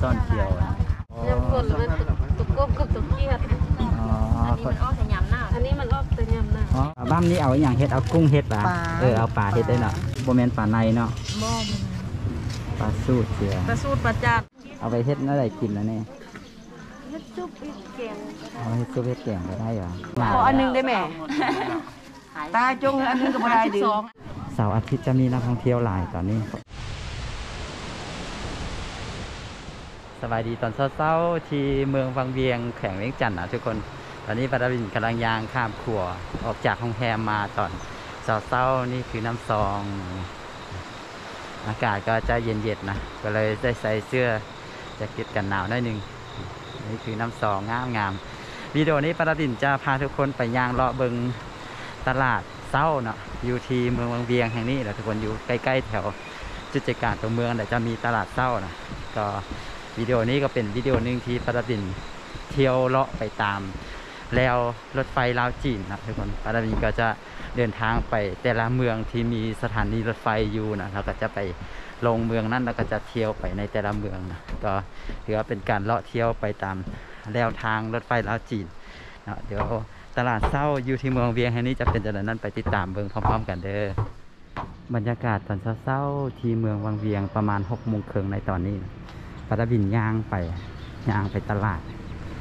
ซ่อนเที่ยวนะอ๋อยำคนมันตุกกบกับตุกเกียดอ๋ออันนี้มันอ้อแต่ยำหน้าอันนี้มันออกแต่ยำหน้าอ๋อบ้ามนี้เอาอหย่างเฮ็ดเอากุ้งเฮ็ดป่ะปลาเออเอาปลาเฮ็ดได้เนาะบ่แม่นปลาในเนาะบ่มปลาสูตรเสียปลาสูตรปลาจัดเอาไปเฮ็ดอะไรกินแล้วนี่เฮ็ดซุปอีกแกงเอาไปเฮ็ดซุปเฮ็ดแกงก็ได้เหรอขออันหนึงได้ไหมตาจงอันหนึงก็บ่ได้ดื้อสองเสาร์อาทิตย์จะมีนักท่องเที่ยวหลายตอนนี้ สบายดีตอนเช้าๆที่เมืองวังเวียงแขวงเวียงจันทร์นะทุกคน ตอนนี้ปาดาวินกำลังยางข้ามขัวออกจากห้องแฮมมาตอนเช้าๆนี่คือน้ำซอง อากาศก็จะเย็นๆนะ ก็เลยได้ใส่เสื้อแจ็คเก็ตกันหนาวหน่อยหนึง นี่คือน้ำซองงามๆวิดีโอนี้ปาดาวินจะพาทุกคนไปย่างเลาะเบิงตลาดเศร้าเนาะอยู่ที่เมืองวังเวียงแห่งนี้แหละทุกคนอยู่ใกล้ๆแถวจุดใจกลางตัวเมืองแต่จะมีตลาดเช้านะก็ วิดีโอนี้ก็เป็นวิดีโอหนึ่งที่ปาดาวินเที่ยวเลาะไปตามแล้วรถไฟลาวจีนนะทุกคนปาดาวินก็จะเดินทางไปแต่ละเมืองที่มีสถานีรถไฟอยู่นะเราก็จะไปลงเมืองนั้นแล้วก็จะเที่ยวไปในแต่ละเมืองนะก็ถือว่าเป็นการเลาะเที่ยวไปตามแนวทางรถไฟลาวจีนนะเดี๋ยวตลาดเช้าอยู่ที่เมืองวังเวียงแห่งนี้จะเป็นจะนั้นไปติดตามเบิ่งพร้อมๆ กันเด้อบรรยากาศตอนเช้าๆที่เมืองวังเวียงประมาณหกโมงครึ่งในตอนนี้ ปาบินย่างไปย่างไปตลาด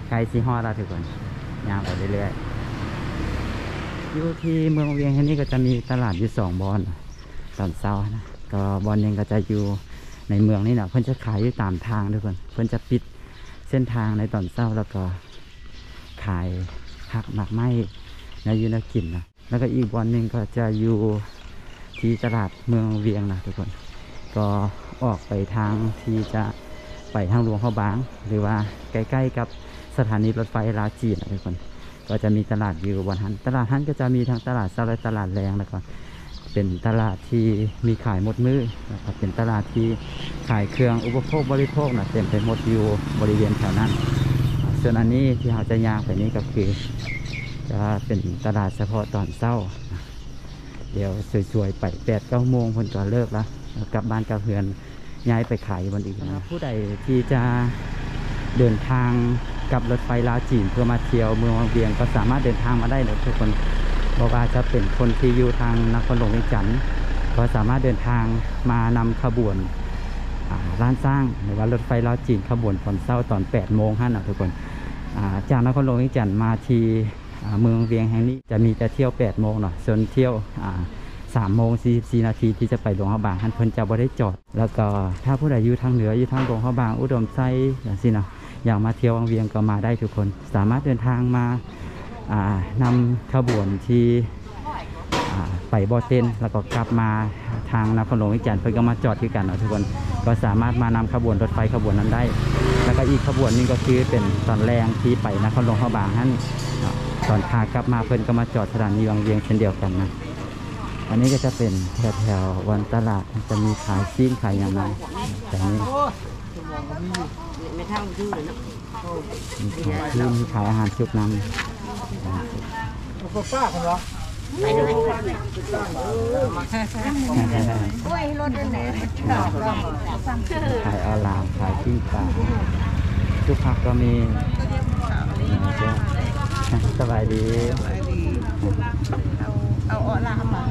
ใกล้ซีฮอดแล้วทุกคนย่างไปเรื่อยๆอยู่ที่เมืองเวียงแห่งนี้ก็จะมีตลาดอยู่สองบอนตอนเช้านะก็บอนหนึ่งก็จะอยู่ในเมืองนี่นะเพื่อนจะขายอยู่ตามทางทุกคนเพื่อนจะปิดเส้นทางในตอนเช้าแล้วก็ขายผักหมักไม้ในอยูนากินนะแล้วก็อีกบอนหนึ่งก็จะอยู่ที่ตลาดเมืองเวียงนะทุกคน ก็ออกไปทางที่จะ ไปทางหลวงพ่อบาง หรือว่าใกล้ๆกับสถานีรถไฟลาจีนนะทุกคน ก็จะมีตลาดอยู่บนหันตลาดหันก็จะมีทั้งตลาดเช้าและตลาดแรงแล้วก็เป็นตลาดที่มีขายหมดมือแล้วก็เป็นตลาดที่ขายเครื่องอุปโภคบริโภคนะเต็มไปหมดอยู่บริเวณแถวนั้น ส่วนอันนี้ที่เราจะย่างไปนี้ก็คือ จะเป็นตลาดเฉพาะตอนเช้า เดี๋ยวสวยๆไปแปดเก้าโมงคนก็เลิกแล้วกลับบ้านกลับเฮือน ย้ายไปขายบนอีกนะผู้ใดที่จะเดินทางกับรถไฟลาวจีนเพื่อมาเที่ยวเมืองวังเวียงก็สามารถเดินทางมาได้เลยทุกคนบอกว่าจะเป็นคนที่อยู่ทางนครหลวงเวียงจันทร์ก็สามารถเดินทางมานำขบวนร้านสร้างหรือว่ารถไฟลาวจีนขบวนตอนเช้าตอน8โมงห้านะทุกคนาจากนครหลวงเวียงจันทร์มาที่เมืองเวียงแห่งนี้จะมีแต่เที่ยว8โมงเนาะส่วนเที่ยว อ่ามโมงสีนาทีที่จะไปหลวงพระบางท่านเพิ่นจะบ่ได้จอด แล้วก็ถ้าผู้ใดอยู่ทางเหนืออยู่ทางหลวงพระบางอุดมไซอย่างสิเนาะอยากมาเที่ยววังเวียงก็มาได้ทุกคน สามารถเดินทางมาอ่านำขบวนที่อ่าไปบ่อเต้นแล้วก็กลับมาทางนครหลวงวิจันทร์เพิ่นก็มาจอดที่กันเนาะทุกคนก็สามารถมานำขบวนรถไฟขบวนนั้นได้ แล้วก็อีกขบวนนึงก็คือเป็นตอนแรงที่ไปนครหลวงพระบางท่านตอนขากลับมาเพิ่นก็มาจอดสถานีวังเวียงเช่นเดียวกันนะ อันนี้ก็จะเป็นแถวๆวันตลาดจะมีขายซีนขายอย่างไรแต่นี้มีขายซีนมีขายอาหารชุบน้ป้าคนเหรอำกล้วยรถนั่นขายออนไลน์ขายซีนปลาทุกผักก็มีสบายดี เอาอ้อลามา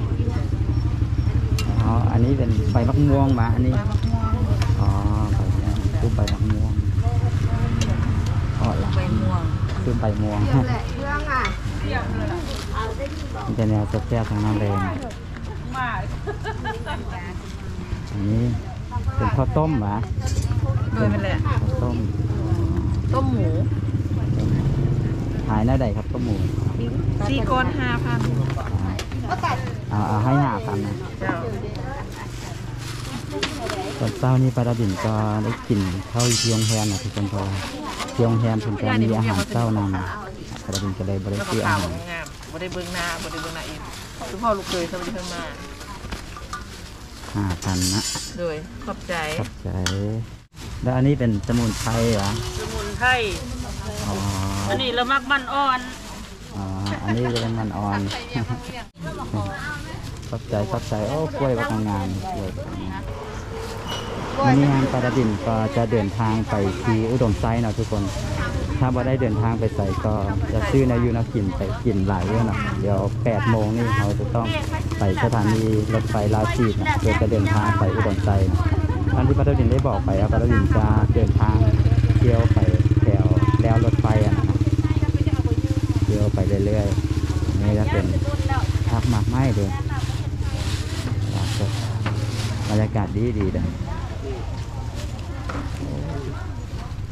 อ๋อ อันนี้เป็นใบมะม่วงมาอันนี้ อ๋อใบมะม่วงคือใบมะม่วงอ๋อละใบม่วงคือใบม่วงเรื่องแหละเรื่องอะมันจะแนวแซ่บๆทางน้ำแรงอันนี้เป็นข้าวต้มเหรอโดยมันแหละข้าวต้ม ต้มหมู ขายหน้าใดครับต้มหมูสี่ก้อนห้าพัน เอาเอาให้หาพันนะเจ้าตอนเช้านี้ปลาดาบินก็ได้กินข้าวอยู่ที่โรงแรมนะทุกคนเพอที่โรงแรมเพิ่นก็มีอาหารเช้านำปลาดาบินก็เลยบริแล้วก็ซื้ออาขาวหารงามบ่ได้เบิ่งหน้าบ่ได้เบิ่งหน้าอีกคุณพ่อลูกเคยสวัสดีเพิ่นมาห้าพันนะโดยขอบใจขอบใจ แล้วอันนี้เป็นสมุนไพรเหรอสมุนไพรอ๋ออันนี้ละมักมันอ่อน อ๋ออันนี้จะเป็นมันอ่อนขอบใจขอบใจโอ้กล้วยว่างามกล้วยว่างามล้วยวันนี้ทางปาราดินก็จะเดินทางไปที่อุดมไซด์เนาะทุกคน ถ้าบ่ได้เดินทางไปใส่ก็จะซื้อในยูเนากินไปกินหลายเรื่องเนาะเดี๋ยว8โมงนี่เราจะต้องไปสถานีรถไฟลาวจีดนะเพื่อจะเดินทางไปอุดมไซด์นะท่านที่ปาราดินได้บอกไปว่าปาราดินจะเดินทางเที่ยวไปแถวแล้วรถไฟอะนะ เที่ยวไปเรื่อยๆนี่จะเป็นทักมากไม้เลยบรรยากาศดีดีๆเลย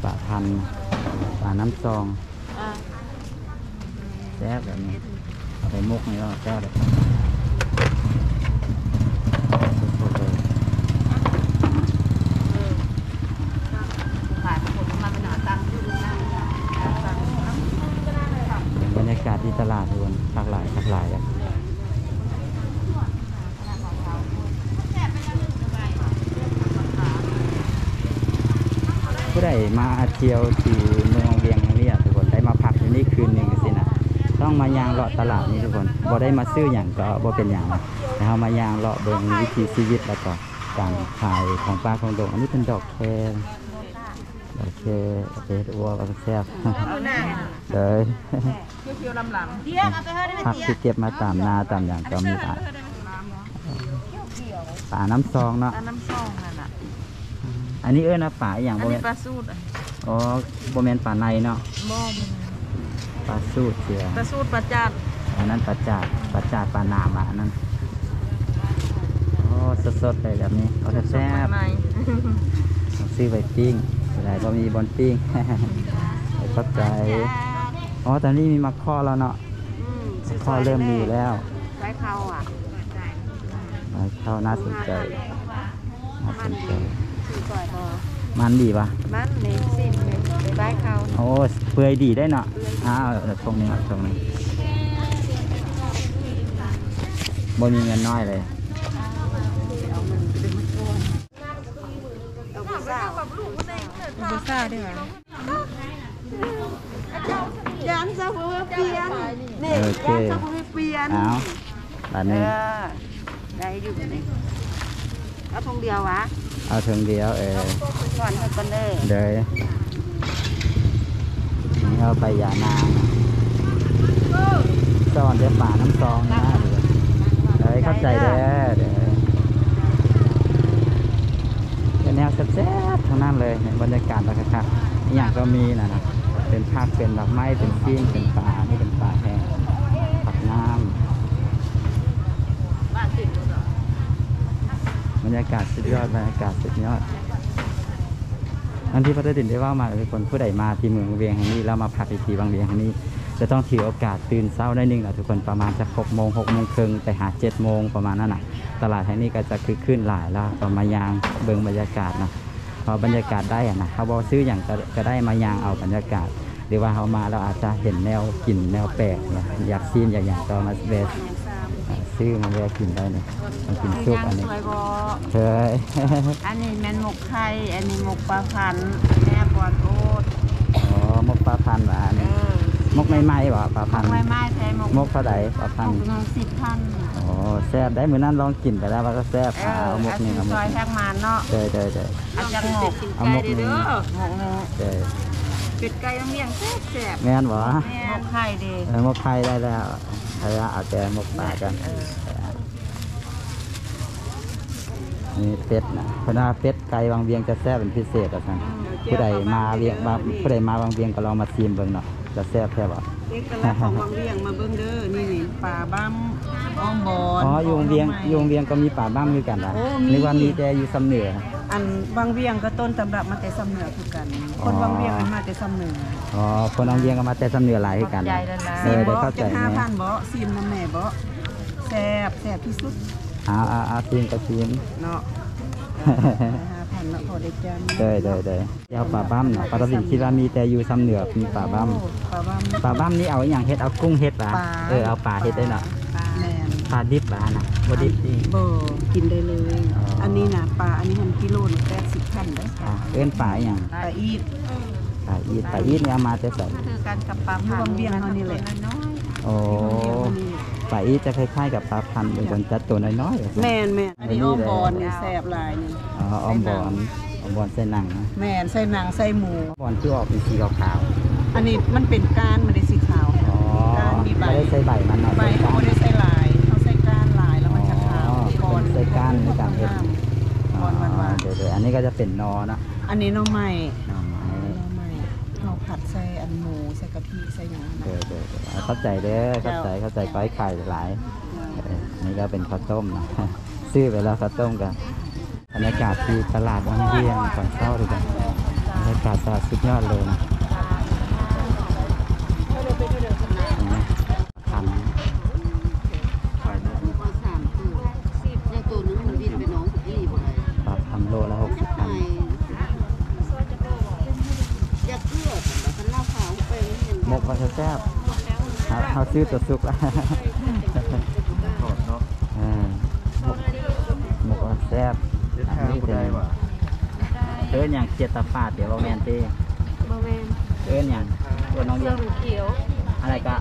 ปลาพันธุ์ปลาน้ำซองแซ่บแบบนี้เอาไปมุกนี่ก็แซ่บเลยสุดๆเลย ขายผมมันเป็นหาตังค์ เป็น บรรยากาศที่ตลาดทุกคนหลากหลายหลากหลายอะผู้ใดมาเที่ยวที่เมืองเวียงแห่งนี้อะทุกคนได้มาพักที่นี่คืนหนึ่งสินะต้องมายางเลาะตลาดนี้ทุกคนบ่ได้มาซื้ออย่างก็บ่เป็นอย่างนะแต่เรามายางเลาะเบิ่งวิถีชีวิตแล้วก็การขายของป้าของดงอันนี้เป็นดอกแคดอกแคเอ็ดอัวก็แซ่บ เอาหน้าเลยเคี้ยวๆลำเที่ยงเอาไปเฮ้ยได้ไหมผักที่เก็บมาตามนาตามอย่างก็มีป่าป่าน้ำซองเนาะๆอันน้ำซองนั่นน่ะอันนี้เอ้ยนะป่าอหย่างอันโบแมนี้นปลาสูตรอะอ๋อโบแมนป่าในเนาะบ่มป่าสูดเสียปลาสูตรปลาจาดอันนั้นป่าจาดป่าจาดป่านามอะอันนั้นโอ้สดๆเลยแบบนี้เอาแซ่บใหม่ๆเอาซื้อไปปิ้งอะไรก็มีบอลปิ้ง ไปเข้าใจ อ๋อตอนนี้มีมักข้อแล้วเนาะมักข้อเริ่มมีแล้วใช้เขาอะมักข้อน่าสนใจน่าสนใจคือก่อยพอมันดีปะมันเน้นสิ้นเลยไปใบเขาโอ้เปื่อยดีได้เนาะอ้าวตรงนี้ตรงนี้บ่มีเงินน้อยเลยเอาไปเศร้าดูซ่าด้วยเหรอยันซะเพื่อเปลี่ยนนี่ โอเคยันซะเพื่อเปลี่ยนเอาอันเอนี้อได้อยู่นี่เอาทงเดียววะเอาถึงเดียวเออก่อนให้กันเด้อเดยนี่เอาไปยานางซ่อนเดี๋ยวป่าน้ำซองนะเดี๋ยวเข้าใจเด้อเดี๋ยวเป็นแนวแซ่บๆทั้งนั้นเลยเนี่ยบรรยากาศราคาอหย่างก็มีนะนะเป็นภาคเป็นดอกไม้เป็นซิ่งเป็นป่านี่เป็นป่าแห้งผักน้ำบ รรยากาศสุดยอดบรรยากาศสุดยอด อันที่พระเจ้าตินได้ว่ามาทุกคนผู้ใดมาที่เมืองเวียงแห่งนี้แล้วมาพักที่ที่บางเวียงแห่งนี้ จะต้องถือโอกาสตื่นเช้าได้หนึ่งนะทุกคนประมาณจะหกโมงหกโมงครึ่งไปหาเจ็ดโมงประมาณนั้นนะตลาดแห่งนี้ก็จะคือขึ้นหลายแล้วก็มายางเบิงบรรยากาศนะพอบรรยากาศได้อะนะเขาบอกซื้ออย่างก็ได้มายางเอาบรรยากาศ หรือว่าเขามาเราอาจจะเห็นแนวกลิ่นแนวแปลกเนี่ยอยากซีนอยากอย่างก็มาเวส ซื้อมาแวะกินได้เนี่ยมากินซุปอันนี้สวยบ่เฮ้ยอันนี้แม่นหมกไข่อันนี้หมกปลาพันธุ์แม่ปอดโอ๊ตอ๋อมกปลาพันธุ์ว่ะอันเอนี้อมกใหม่ๆว่ะปลาพันธุ์ไม้ไม้แท้หมกมกเท่าไหร่ปลาหพันมธุ์กหนึ่งสิบพันโอ้แซ่บได้มือนั้นลองกินไปแล้วว่าก็แซ่บเออ่าอเอามกอันนี่นี้เอามซกอยนี่แพงมานเนาะเดยเดยเดยอาจจะหมกเอามกนี่หมกหนึ่งเดยเป็ดไก่ต้องเลี้ยงแซ่บแซ่บแม่นบ่หมกไข่ดีเออมกไข่ได้แล้ว เอาละเอาแต่มกปลากันนี่เป็ดนะเพราะว่าเป็ดไก่บางเวียงจะแซ่บเป็นพิเศษอะท่านผู้ใดมาเวียงบางผู้ใดมาบางเวียงก็ลองมาชิมเบิ่งเนาะจะแซ่บแค่บ่เอกลักษณ์ของวังเวียงมาเบิ่งเด้อนี่นี่ป่าบ้ามอ้อมบอนอ๋ออยู่วงเวียงอยู่วงเวียงก็มีป่าบ้างคือกันนะโอ้มีนึกว่ามีแต่อยู่สำเหนือ อันวังเวียงก็ต้นตำรับมาแต่สำเหนือคือกัน คนอ๋อวังเวียงมันมาแต่สำเหนืออ๋อคนวงเวียงก็มาแต่สำเหนือหลายคือกันใจนะแล้วนะเออได้เข้าใจจะห้าแม่พันบ่ซีมน้ำแม่บ่แซ่บแซ่บที่สุดเอาเอาเอาทีมกับทีมเนาะห้าพันเนาะพอได้จานเดยเดยเดยเอาป่าบ้ามเนาะปลาตะบินคิดว่ามีแต่อยู่สำเหนือมีป่าบ้ามป่าบ้ามป่าบ้ามนี่เอาอหย่างเฮ็ดเอากุ้งเฮ็ดป่ะปลาเออเอาปลาเฮ็ดได้เนาะแม่นปลาดิบป่ะนะบ่ดิบดิบ่กินได้เลย อ๋ออัอันนี้น่ะปลาอันนี้หันกิโลนึง80พันเด้ออะเอิ้นปลาอหย่างปลาอีดปลาอีดปลาอีดนี่เอามาแต่ใส่คือการกับปลาอยู่วังเวียงเฮานี่แหละน้อยโอ้อยู่วังเวียงเฮานี่แหละปลาอีจะคล้ายๆกับปลาพันธุ์เป็นคนจัดตัวน้อยๆแม่นแม่นอันนี้อ้อมบอลนี่แซ่บหลายนี่อ๋อออมบอนออมบอนใส่หนังนะแม่นใส่หนังใส่หมูบอนคือออกเป็นสีขาวอันนี้มันเป็นก้านมันได้สีขาวๆอ๋อก้านมีใบไม่ได้ใส่ใบมันเนาะใบใส่เขาก้าน ไม่ได้ใส่ ก้อนใส่ก้านในการเฮ็ดก้อนมันว่าเดี๋ยวๆอันนี้ก็จะเป็นนอนะอันนี้หน้องใหม่หน่อไม้หน้องใหม่เราผัดใส่อันหมูใส่กะทิใส่อย่างนั้นเดี๋ยวๆๆเข้าใจเด้อเข้าใจเข้าใจก้อยไข่หลายเอออันนี่ก็เป็นข้าวต้มนะ ซื้อไปแล้วข้าวต้มกันบรรยากาศที่ตลาดวังเวียงก่อนเข้าดีกว่าบรรยากาศตลาดสุดยอดเลยนะเห็นไหมพัน สามตัวสิบในตัวนึงมันบินไปน้องที่บ่ได้ ปลาพันโลละหกสิบพัน อยากเกลือแต่คันเล่าขาวไปเห็น หมกว่าจะแซ่บเขาเขา ซื้อตัวสุกแล้วเออหมกหมกว่าแซ่บอันนี้เป็นเอิ้นอย่างเจียตฟาดเดี๋ยวเราแมนตีบะแมนเอิ้นอย่างตัวน้องเสื้เดีอยวมันเขียวอะไรก็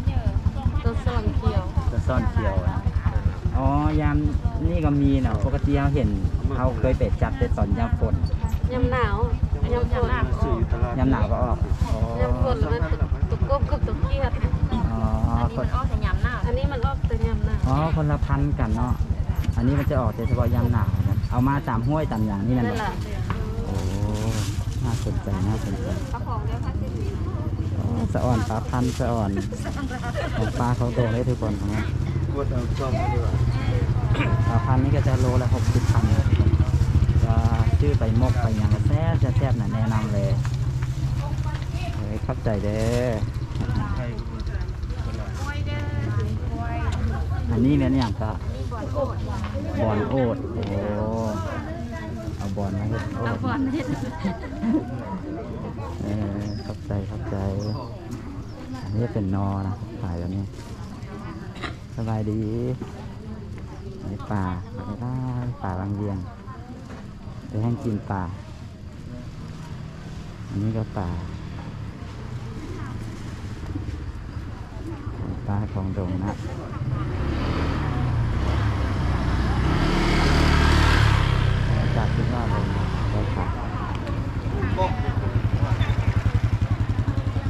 ตัวส่วนเขียวตัวซ่อนเขียวอะอ๋อยามนี่ก็มีเนาะปกติเราเห็นเขาเคยไปจับแต่ตอนยามฝนยำหนาวยำฝนยามหนาวก็ออกอ๋อยำฝนแล้วมันตุกกบกับตุกเกียด อ๋อคนอันนี้มันออกแต่ยำหนาวอ๋อคนละพันธุ์กันเนาะอันนี้มันจะออกแต่เฉพาะยามหนาวนะเอามาตามห้วยตามอย่างนี่นั่นนั่นแหแหละละโอ้น่าสนใจน่าสนใจปลาของเดียวค่ะสิบสี่โอ้สะอ่อนปลาพันธุ์สะอ่อนของปลาเขาโดงได้ทุกคนของมันปลาพันธุ์นี่ก็จะโลละหกสิบพันจะชื่อไปมกไปอย่างแซ่บแซ่บๆน่ะแนะนำเลยเฮ้ยเข้าใจเด้อ อันนี้เป็นอย่างก็บอลโอดโอ้เอาบอลมาเฮ็ดโอเอาดบอลเห็ดเออเข้าใจเข้าใจ อันนี้เป็นนอนะถ่ายแบบนี้สบายดีในป่าไปได้ป่าบางเวียงไปแห้งกินป่า อันนี้ก็ป่าป่าของดงนะบรรยากาศที่ว่าเลยนะได้ค่ะ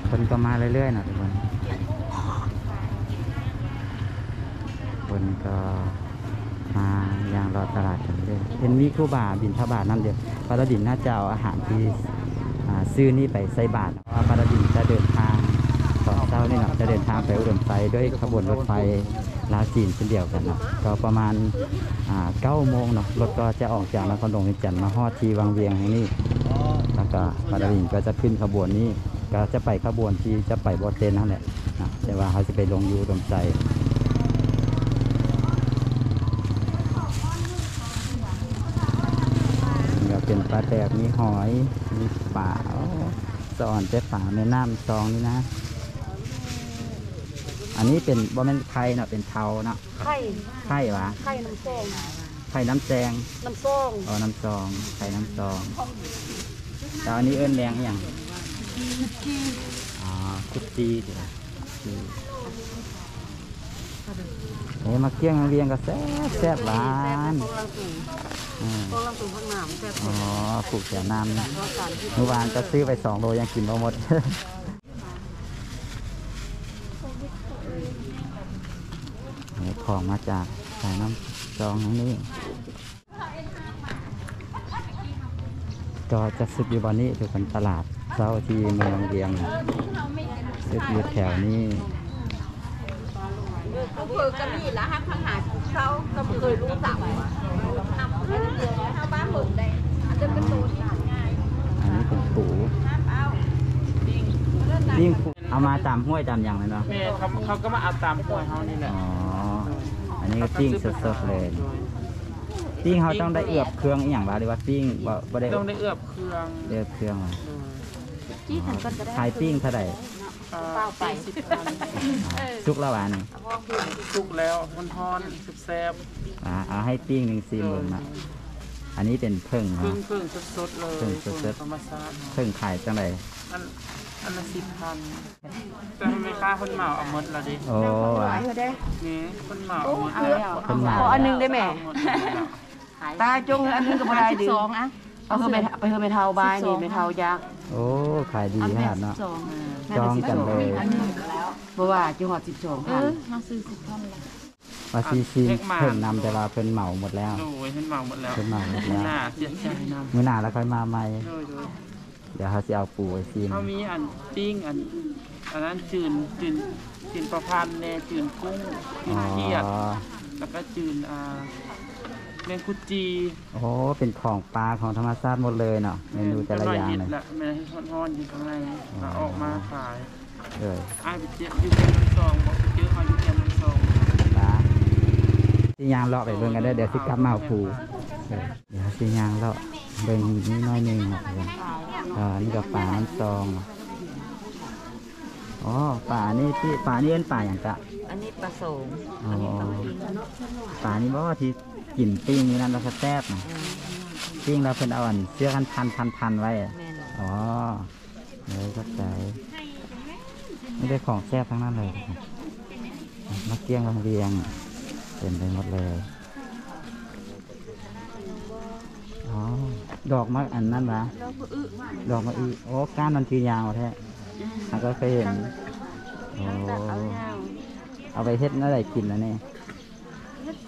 คนก็มา เรื่อยๆนะทุกคนคนก็มาอย่างรอตลาดกันเรื่อยเห็นมีคู่บาบินทบาทน้ำเดียวปาราดินน่าจะเอาอาหารที่ซื้อนี่ไปใส่บาทเพราะว่าปาราดินจะเดินทางตอนเช้านี่เนาะจะเดินทางไปอุดมไซด้วยขบวนรถไฟลาจีนเช่นเดียวกันเนาะก็ประมาณเก้าโมงเนาะรถก็จะออกจากนครหลวงจันทน์มาฮอดทีวังเวียงแห่งนี้แล้วก็ปาราดินก็จะขึ้นขบวนนี้ ก็จะไปขบวนที่จะไปบอเตนนั่นแหละนะแต่ว่าเขาจะไปลงอยูดมใจนี่ก็เป็นปลาแดกมีหอยมีปลาโอ้สอนแต่ปลาในน้ำซองนี่นะ อันนี้เป็นบ่แม่นไข่เนาะเป็นเทาเนาะไข่ไข่หวะไข่น้ำส้มไข่น้ำแจงน้ำส้มอ๋อน้ำซองไข่น้ำซองแล้วอันนี้เอิ้นแดงอหย่าง อ๋อคุกจีเดี๋ยวนะคุกจีเอ้ยมาเคี่ยงมาเรียงก็แซ่บแซ่บหวานพวกเราสูงอืมพวกเราสูงข้างหน้ำแซ่บอ๋อปลูกแก่น้ำนะเพราะการที่เมื่อวานก็ซื้อไปสองโลยังกินไม่หมดนี่ของมาจากสายน้ำซองทั้งนี้ก็จะซึกอยู่บอนนี้ทุกคนตลาด เช้าที่เมืองเวียงซึกอยู่แถวนี้เขาเพิ่กันนี่ละฮักพังหาเขาก็บ่เคยรู้จักนำให้เดือดชาวบ้านหมดได้อันจะเป็นตัวที่ง่ายอันนี้เป็นปูเอายิ่งปูเอามาตามห้วยตามอย่างเลยเนาะแม่เขาเขาก็มาเอาตามกล้วยเฮานี่แหละอ๋ออันนี้ก็ปิ้งสดๆเลยปิ้งเขาต้องได้เอือบเครื่องอหย่างวะหรือว่าปิ้งบ่บ่ได้ต้องได้เอือบเครื่องเอือบเครื่องวะ จี้ถังกันก็ได้ขายปิ้งเท่าไหร่เปล่าไปสิบพันอ่าซุกละหวานนี่สุกแล้วมันทอนสุกแซ่บอ่าเอาให้ปิ้งหนึ่งสี่หมื่นนะอันนี้เป็นเพิ่งเพิ่งเนาะเพิ่งสดๆเลยเพิ่งสดๆ ธรรมชาติเพิ่งขายจังไรอันอันละสิบพันแต่ไม่กล้าคนเหมาเอาหมดละดิโอ้ว่ะนี่คนเหมาเอาหมดแล้วคนเหมา ขออันหนึงได้ไหมเอาหมดแล้วตาจงอันนึงก็บ่ได้ดิสองอะเอาคือไปไปเฮอไปเทาบายนี่ไปเทายักษ์ โอ้ ขายดีขนาดเนาะ สองจองกันเลยเพราะว่าจังหวัด12เอพันอมาซื้อสิบพันละว่าซีซีเพิ่งนำแต่ว่าเพิ่นเหมาหมดแล้ว โอ้ยเห็นเหมาหมดแล้วเพิ่นเหมาหมดแล้ว น่าเสียใจนำมื้อหน้าแล้วค่อยมาใหม่ โดยโดยเดี๋ยวเขาสิเอาปูไว้ซีนเขามีอันปิ้งอันอันนั้นจืนจืนจืนประพันธ์แน่จืนกุ้งจือ๋นอเขียดแล้วก็จืนอ่า แมงคุจีโอ้เป็นของปลาของธรรมชาติหมดเลยเนาะเมนูแต่ละอย่างเลยยละแม่ให้ทอนๆอยู่ข้างในออกมาขายเอออ้ายไปเจออยู่แคมป์ซองบอกไปเจอเขาอยู่แคมป์ซองปลาสิยางเลาะไปเบิ่งกันเด้เดี๋ยวสิกลับมาเอาปูเดี๋ยวสิยางเลาะเบิ่งนิดน้อยหนึงเนาะเพิ่นเออนี่ก็ปลาน้ำซองอ๋อปลานี่ที่ปลานี่เป็นปลาอย่างกะอันนี้ปลาสงอ๋อปลานี่บอกว่าที่ กลิ่นปิ้งนี่นั่นแล้วก็แซ่บนะปิ้งแล้วเพิ่นเอาอันเสื้อพันพันพันพันไว้อะแม่นอ๋อเลยเข้าใจไม่ได้ของแซ่บทั้งนั้นเลยมาเกี้ยงลำเรียงเต็มไปหมดเลยอ๋อดอกมะอันนั้นวะดอกมะอึโอ้ก้านมันคือยาวแท้อันก็เคยเห็นโอ้เอาไปเฮ็ดอะไรกินแล้วเนี่ยเฮ็ด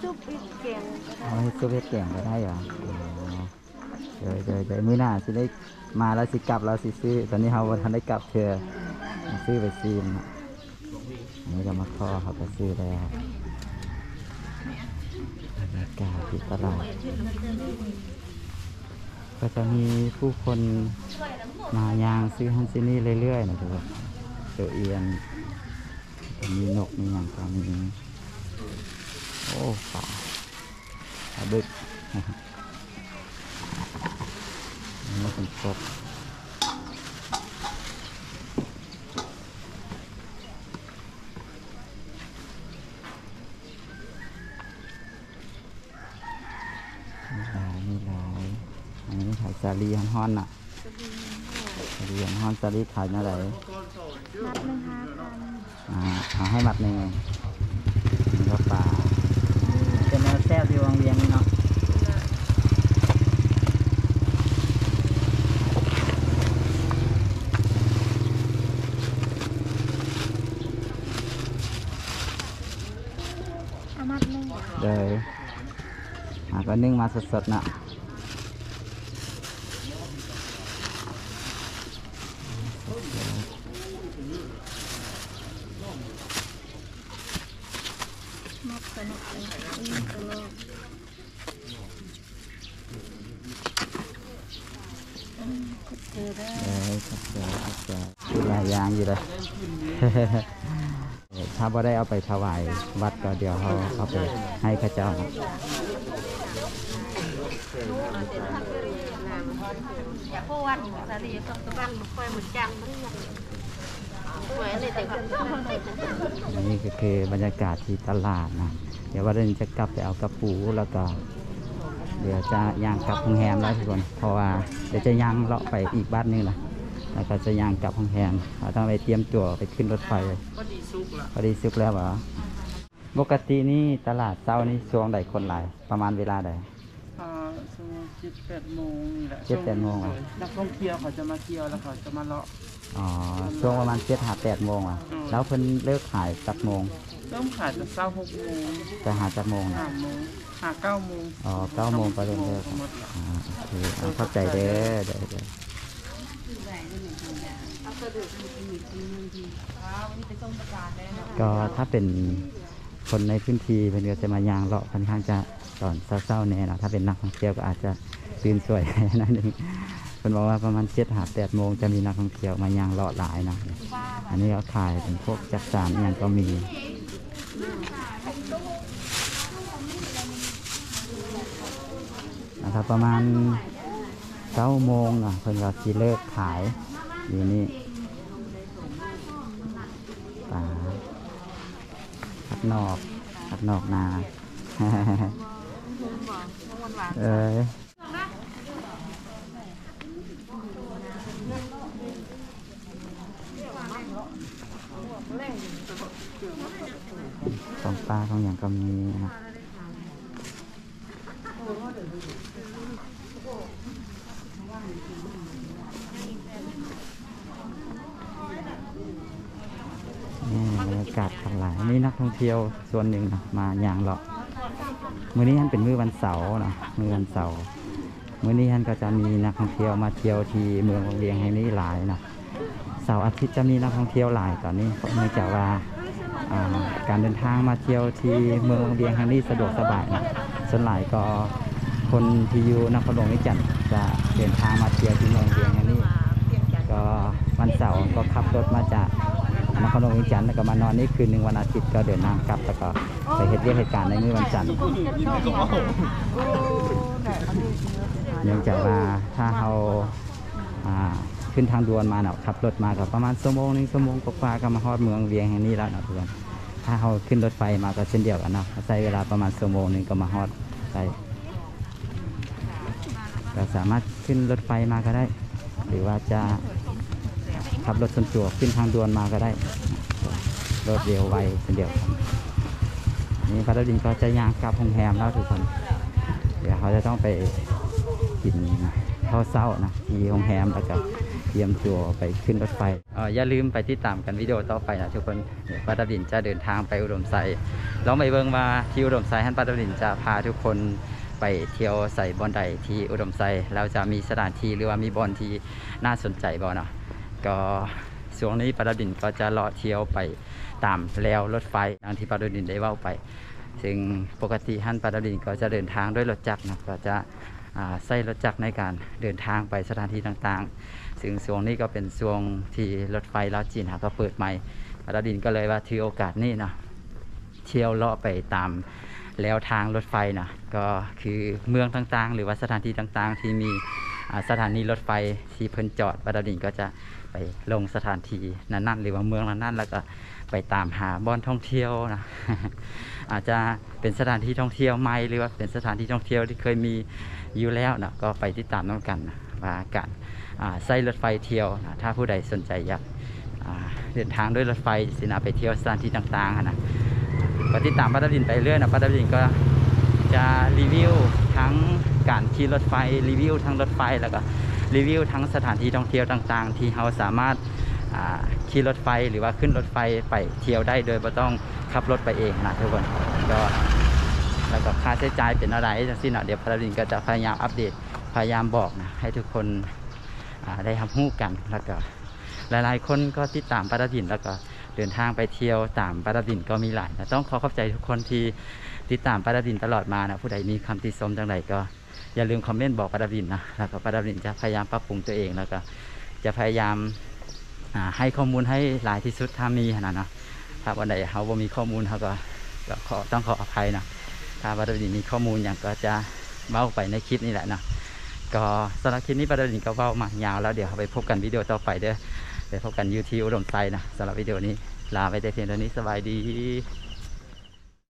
ซุปอีกแกงก็ได้เอาเฮ็ดซุปเฮ็ดแกงก็ได้เหรออ๋อเดี๋ยวเดี๋ยวเดี๋ยวมื้อหน้าสิได้มาแล้วสิกลับแล้วสิซื้อ ตอนนี้เราบ่ทันได้กลับเธอซื้อไปซีนน่ะอันนี้ก็มาขอเขาไปซื้อแล้วบรรยากาศที่ตลาด ก็จะมีผู้คนมายางซื้อฮันซินี่เรื่อยๆนะทุกคนเจอเอียน มีนกมีอย่างก็มี โอ้ป่าปลาบึกนี่เป็นกบมีหลายมีหลายอันนี้ขายสาลีฮันฮอนน่ะสาลีฮันฮอนสาลีขายเท่าไหร่นัดหนึ่งห้าพันอ่าเอาให้มัดหนึ่งนี่ก็ปลา เป็นแนวแซ่บที่วางเวียงนี่เนาะ เอามัดหนึ่ง เลยอ่าก็นึ่งมาสดๆนะ มัดสนุกเลยอืมตลอด เลยครับเจอครับเจอคือหลายอย่างอยู่เลย เออถ้าได้เอาไปถวายวัดก็เดี๋ยวเขาเอาไปให้ข้าเจ้าครับอย่าพูดว่าสารีก็บ้านคอยเหมือนจังไม่อยากนี่ก็คือบรรยากาศที่ตลาดนะ เดี๋ยวว่าเดินจะกลับไปเอากระปูแล้วก็ เดี๋ยวจะย่างกลับโรงแรมแล้วทุกคน เพราะว่าเดี๋ยวจะย่างเลาะไปอีกบ้านนึงนะ แล้วก็จะย่างกลับโรงแรมเราต้องไปเตรียมตัวไปขึ้นรถไฟก็ดีซุกละพอดีสุกแล้วเหรอปกตินี่ตลาดเช้านี่ช่วงใดคนหลาย ประมาณเวลาใดอ่าช่วงเจ็ดแปดโมงนี่แหละเจ็ดแปดโมงอะนักท่องเที่ยวเขาจะมาเที่ยวแล้วเขาจะมาเลาะอ๋อช่วงประมาณเจ็ดหาแปดโมงอะอืมแล้วเพิ่นเลิกขายสักโมงเริ่มขายแต่เช้าหกโมงจะหาจักโมงนะห้าโมงหาเก้าโมงอ๋อเก้าโมงก็เริ่มเลิกหมดละอ่าโอเคเอาเข้าใจเด้อเด้อเด้อ ก็ถ้าเป็นคนในพื้นที่เพิ่นก็จะมายางเลาะค่อนข้างจะตอนเศร้าๆเนี่ยนะถ้าเป็นนักท่องเที่ยวก็อาจจะตื่นสวยนั่นเองเพิ่นบอกว่าประมาณเจ็ดหาแปดโมงจะมีนักท่องเที่ยวมายางเลาะหลายนะอันนี้ก็ขายเป็นพวกจักสานอย่างก็มีนะครับประมาณเก้าโมงอะเพิ่นก็สิเลิกขายอยู่นี่ นอกตัดนอกนาเอ้ยของปลาของอย่างก็มีนะ ท่องเที่ยวส่วนหนึ่งนะมาอย่างเลาะมื้อนี้ท่านเป็นมื้อวันเสาร์นะมื้อวันเสาร์มื้อนี้ท่านก็จะมีนักท่องเที่ยวมาเที่ยวที่เมืองวงเวียงแห่งนี้หลายนะเสาร์อาทิตย์จะมีนักท่องเที่ยวหลายตอนนี้เพราะเนื่องจากว่าการเดินทางมาเที่ยวที่เมืองวงเวียงแห่งนี้สะดวกสบายนะส่วนหลายก็คนที่อยู่นครหลวงวิจันจะเดินทางมาเที่ยวที่เมืองวงเวียงแห่งนี้ก็วันเสาร์ก็ขับรถมาจาก นครหลวงวิจันทร์แล้วก็มานอนนี่คืนหนึ่งวันอาทิตย์ก็เดินทางกลับแล้วก็ไปเหตุเรียกเหตุการณ์ในมื้อวันจันทร์เนื่องจากว่าถ้าเราขึ้นทางด่วนมาเนาะขับรถมากับประมาณชั่วโมงนึงชั่วโมงกว่าก็มาฮอดเมืองเวียงแห่งนี้แล้วเนาะทุกคนถ้าเราขึ้นรถไฟมาก็เช่นเดียวกันเนาะใช้เวลาประมาณชั่วโมงนึงก็มาฮอดได้ก็สามารถขึ้นรถไฟมาก็ได้ หรือว่าจะ ขับรถส่วนตัวขึ้นทางด่วนมาก็ได้รถเร็วไวเช่นเดียวกันนี่พระดินก็จะย่างกลับโรงแรมแล้วทุกคน เดี๋ยวเขาจะต้องไปกินข้าวเช้านะที่โรงแรมแล้วก็เตรียมตัวไปขึ้นรถไฟเอออย่าลืมไปติดตามกันวิดีโอต่อไปนะทุกคนเดี๋ยวป้าดาวดินจะเดินทางไปอุดมไซลองไปเบิ่งว่าที่อุดมไซท่านป้าดาวดินจะพาทุกคนไปเที่ยวใส่บอนใดที่อุดมไซแล้วจะมีสถานที่หรือว่ามีบอนที่น่าสนใจบ่เนาะ ก็ช่วงนี้ปาดินก็จะเลาะเที่ยวไปตามแนวรถไฟดังที่ปาดินได้ว้าไป ซึ่งปกติฮั่นปาดินก็จะเดินทางด้วยรถจักรนะก็จะใช้รถจักรในการเดินทางไปสถานที่ต่างๆ ซึ่งช่วงนี้ก็เป็นช่วงที่รถไฟลาวจีนก็เปิดใหม่ปาดินก็เลยว่าถือโอกาสนี้นะเที่ยวเลาะไปตามแล้วทางรถไฟนะก็คือเมืองต่างๆ หรือว่าสถานที่ต่างๆ ที่มีสถานีรถไฟที่เพิ่นจอดปาดินก็จะ ไปลงสถานที่นั้นๆ หรือว่าเมืองนั้นๆแล้วก็ไปตามหาบ่อนท่องเที่ยวนะอาจจะเป็นสถานที่ท่องเที่ยวใหม่หรือว่าเป็นสถานที่ท่องเที่ยวที่เคยมีอยู่แล้วนะก็ไปติดตามน้องกันนะว่าการใช้รถไฟเที่ยวนะถ้าผู้ใดสนใจอยากเดินทางด้วยรถไฟสินะไปเที่ยวสถานที่ต่างๆนะก็ติดตามป้าดาลินไปเรื่อยนะป้าดาลินก็จะรีวิวทั้งการขี่รถไฟรีวิวทั้งรถไฟแล้วก็ รีวิวทั้งสถานที่ท่องเที่ยวต่างๆ ที่เราสามารถขี่รถไฟหรือว่าขึ้นรถไฟไปเที่ยวได้โดยไม่ต้องขับรถไปเองนะทุกคนก็แล้วก็ค่าใช้จ่ายเป็นอะไรจังซี่เนะเดี๋ยวพาราลินก็จะพยายามอัปเดตพยายามบอกนะให้ทุกคนได้ทำหู้กันแล้วก็หลายๆ คนก็ติดตามปาราดินแล้วก็เดินทางไปเที่ยวตามปาราดินก็มีหลายนะต้องขอขอบใจทุกคนที่ติดตามปาราดินตลอดมานะผู้ใดมีคำติชมจังไรก็ อย่าลืมคอมเมนต์บอกปาราดินนะแล้วก็ปาราดินจะพยายามปรับปรุงตัวเองแล้วก็จะพยายามให้ข้อมูลให้หลายที่สุดถ้ามีขนาดนะถ้าวันใดเขาบ่มีข้อมูลเขาก็ก็ขอต้องขออภัยนะถ้าวันใดมีข้อมูลอย่างก็จะเบ้าไปในคลิปนี้แหละเนาะก็สำหรับคลิปนี้ประเด็นก็เบ้ามายาวแล้วเดี๋ยวเราไปพบกันวิดีโอต่อไปเด้อไปพบกันยูทีอุดมไซนะสำหรับวิดีโอนี้ลาไปแต่เพียงเท่านี้สบายดี